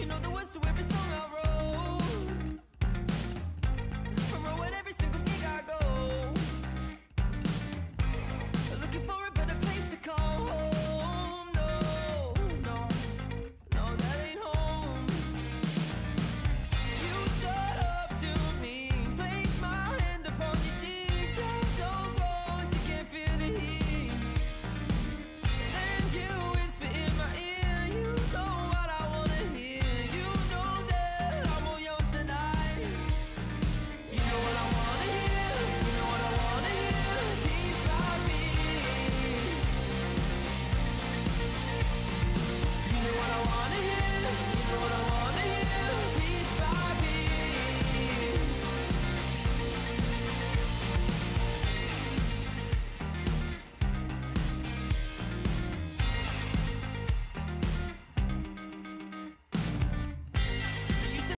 You know the words to every song I wrote.